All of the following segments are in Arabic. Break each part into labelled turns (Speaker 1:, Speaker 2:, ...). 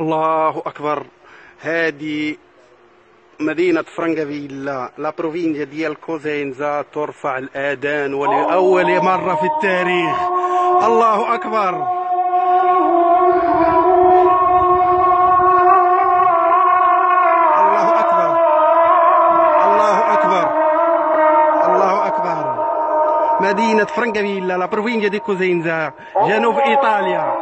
Speaker 1: الله أكبر. هذه مدينة فرانكافيلا la provincia ديال كوزينزا ترفع الآذان ولأول مرة في التاريخ. الله أكبر. الله أكبر. الله أكبر. الله أكبر. مدينة فرانكافيلا la provincia di كوزينزا جنوب إيطاليا.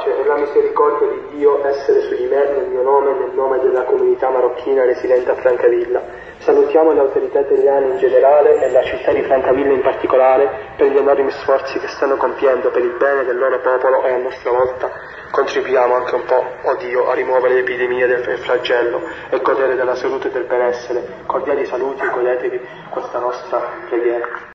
Speaker 2: Pace e la misericordia di Dio essere su di me nel mio nome e nel nome della comunità marocchina residente a Francavilla. Salutiamo le autorità italiane in generale e la città di Francavilla in particolare per gli enormi sforzi che stanno compiendo per il bene del loro popolo e a nostra volta contribuiamo anche un po', oh Dio, a rimuovere l'epidemia del flagello e godere della salute e del benessere. Cordiali saluti e godetevi questa nostra preghiera.